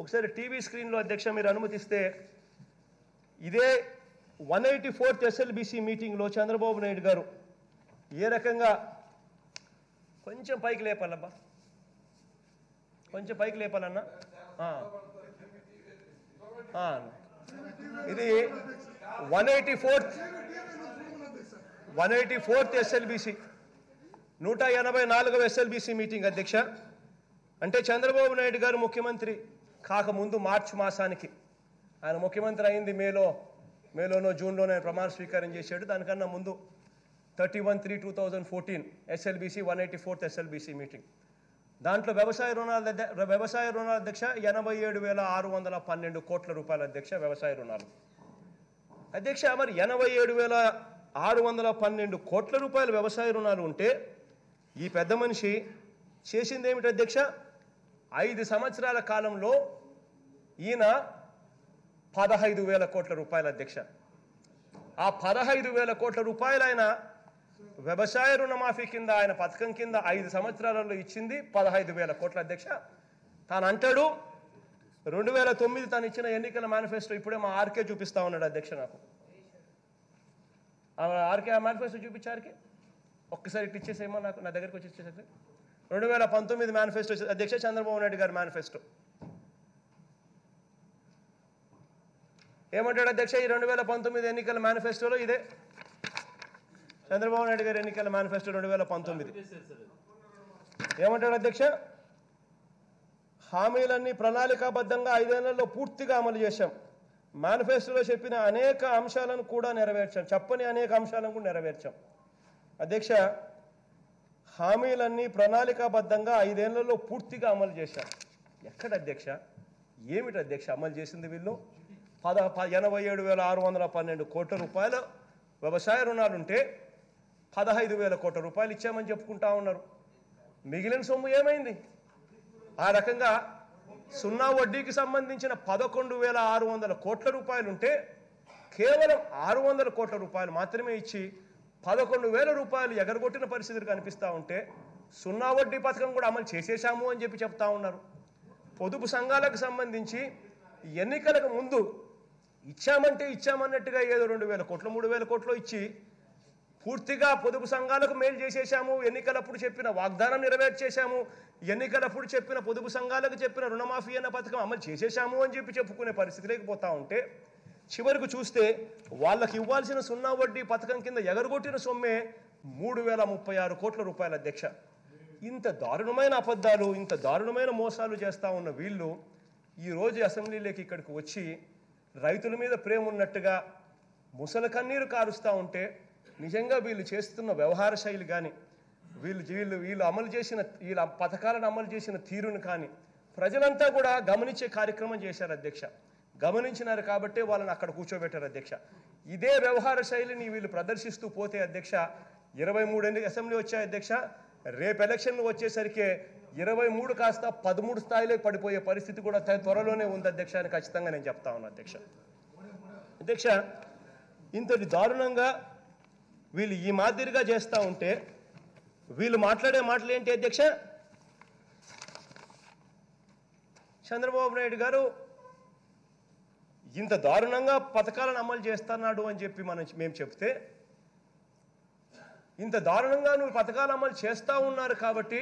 ఒకసారి టీవీ స్క్రీన్లో అధ్యక్ష మీరు అనుమతిస్తే ఇదే వన్ ఎయిటీ ఫోర్త్ ఎస్ఎల్బిసి మీటింగ్లో చంద్రబాబు నాయుడు గారు ఏ రకంగా కొంచెం పైకి లేపాలబ్బా. కొంచెం పైకి లేపాలన్నా. ఇది one eighty fourth one eighty fourth SLBC. నూట ఎనభై నాలుగవ ఎస్ఎల్బిసి మీటింగ్ అధ్యక్ష. అంటే చంద్రబాబు నాయుడు గారు ముఖ్యమంత్రి. కాకముందు మార్చి మాసానికి ఆయన ముఖ్యమంత్రి అయింది మేలో మేలోనో జూన్లోనే ప్రమాణ స్వీకారం చేశాడు. దానికన్నా ముందు thirty one three two thousand fourteen SLBC one eighty fourth SLBC meeting. దాంట్లో వ్యవసాయ రుణాల వ్యవసాయ రుణాల అధ్యక్ష ఎనభై ఏడు వేల ఆరు వందల పన్నెండు కోట్ల రూపాయల అధ్యక్ష వ్యవసాయ రుణాలు. అధ్యక్ష మరి ఎనభై ఏడు వేల ఆరు వందల పన్నెండు కోట్ల రూపాయల వ్యవసాయ రుణాలు ఉంటే ఈ పెద్ద మనిషి చేసింది ఏమిటి అధ్యక్ష? ఐదు సంవత్సరాల కాలంలో ఈయన పదహైదు వేల కోట్ల రూపాయల అధ్యక్ష. ఆ పదహైదు వేల కోట్ల రూపాయలు ఆయన వ్యవసాయ రుణమాఫీ కింద ఆయన పథకం కింద ఐదు సంవత్సరాలలో ఇచ్చింది పదహైదు వేల కోట్ల అధ్యక్ష. తాను అంటాడు రెండు వేల తొమ్మిది తాను ఇచ్చిన ఎన్నికల మేనిఫెస్టో ఇప్పుడే మా ఆర్కే చూపిస్తా ఉన్నాడు అధ్యక్ష నాకు. ఆర్కే ఆ మేనిఫెస్టో చూపించు ఆర్కే? ఒక్కసారి ఇటు ఇచ్చేసేమో నాకు? నా దగ్గరికి వచ్చి ఇచ్చేసరికి రెండు వేల పంతొమ్మిది మేనిఫెస్టో అధ్యక్ష చంద్రబాబు నాయుడు గారి మేనిఫెస్టో ఏమంటాడు అధ్యక్ష? ఈ రెండు వేల పంతొమ్మిది ఎన్నికల మేనిఫెస్టోలో ఇదే. చంద్రబాబు నాయుడు గారి ఎన్నికల మేనిఫెస్టో రెండు వేల పంతొమ్మిది. ఏమంటాడు అధ్యక్ష? హామీలన్నీ ప్రణాళికాబద్ధంగా ఐదేళ్ళలో పూర్తిగా అమలు చేశాం. మేనిఫెస్టోలో చెప్పిన అనేక అంశాలను కూడా నెరవేర్చాం. చెప్పని అనేక అంశాలను కూడా నెరవేర్చాం. అధ్యక్ష హామీలన్నీ ప్రణాళికాబద్ధంగా ఐదేళ్ళలో పూర్తిగా అమలు చేశారు. ఎక్కడ అధ్యక్ష? ఏమిటి అధ్యక్ష అమలు చేసింది వీళ్ళు? పద ప- ఎనభై ఏడు వేల ఆరు వందల పన్నెండు కోట్ల రూపాయల వ్యవసాయ రుణాలుంటే పదహైదు వేల కోట్ల రూపాయలు ఇచ్చామని చెప్పుకుంటా ఉన్నారు. మిగిలిన సొమ్ము ఏమైంది? ఆ రకంగా సున్నా వడ్డీకి సంబంధించిన పదకొండు వేల ఆరు వందల కోట్ల రూపాయలు ఉంటే కేవలం ఆరు వందల కోట్ల రూపాయలు మాత్రమే ఇచ్చి పదకొండు వేల రూపాయలు ఎగరగొట్టిన పరిస్థితులు కనిపిస్తూ ఉంటే సున్నా వడ్డీ పథకం కూడా అమలు చేసేశాము అని చెప్పి చెప్తా ఉన్నారు. పొదుపు సంఘాలకు సంబంధించి ఎన్నికలకు ముందు ఇచ్చామంటే ఇచ్చామన్నట్టుగా ఏదో రెండు వేల కోట్లు మూడు వేల కోట్లు ఇచ్చి పూర్తిగా పొదుపు సంఘాలకు మేలు చేసేసాము ఎన్నికలప్పుడు చెప్పిన వాగ్దానం నెరవేర్చేశాము ఎన్నికలప్పుడు చెప్పిన పొదుపు సంఘాలకు చెప్పిన రుణమాఫీ అన్న పథకం అమలు చేసేసాము అని చెప్పి చెప్పుకునే పరిస్థితి లేకపోతా ఉంటే చివరికి చూస్తే వాళ్ళకి ఇవ్వాల్సిన సున్నా వడ్డీ పథకం కింద ఎగరగొట్టిన సొమ్మే మూడు వేల ముప్పై ఆరు కోట్ల రూపాయల అధ్యక్ష ఇంత దారుణమైన అబద్ధాలు ఇంత దారుణమైన మోసాలు చేస్తూ ఉన్న వీళ్ళు ఈరోజు అసెంబ్లీలోకి ఇక్కడికి వచ్చి రైతుల మీద ప్రేమ ఉన్నట్టుగా ముసల కన్నీరు కారుస్తూ ఉంటే నిజంగా వీళ్ళు చేస్తున్న వ్యవహార శైలి కానీ వీళ్ళు వీళ్ళు వీళ్ళు అమలు చేసిన వీళ్ళ పథకాలను అమలు చేసిన తీరును కానీ ప్రజలంతా కూడా గమనించే కార్యక్రమం చేశారు అధ్యక్ష. గమనించినారు కాబట్టే వాళ్ళని అక్కడ కూర్చోబెట్టారు అధ్యక్ష. ఇదే వ్యవహార శైలిని వీళ్ళు ప్రదర్శిస్తూ పోతే అధ్యక్ష ఇరవై మూడు ఎన్ని అసెంబ్లీ వచ్చాయి అధ్యక్ష? రేపు ఎలక్షన్లు వచ్చేసరికి ఇరవై మూడు కాస్త పదమూడు స్థాయిలోకి పడిపోయే పరిస్థితి కూడా త్వరలోనే ఉంది అధ్యక్ష అని ఖచ్చితంగా నేను చెప్తా ఉన్నా అధ్యక్ష. అధ్యక్ష ఇంతటి దారుణంగా వీళ్ళు ఈ మాదిరిగా చేస్తూ ఉంటే వీళ్ళు మాట్లాడే మాటలు ఏంటి అధ్యక్ష? చంద్రబాబు నాయుడు గారు ఇంత దారుణంగా పథకాలను అమలు చేస్తున్నాడు అని చెప్పి మనం మేము చెప్తే ఇంత దారుణంగా నువ్వు పథకాలు అమలు చేస్తూ ఉన్నారు కాబట్టి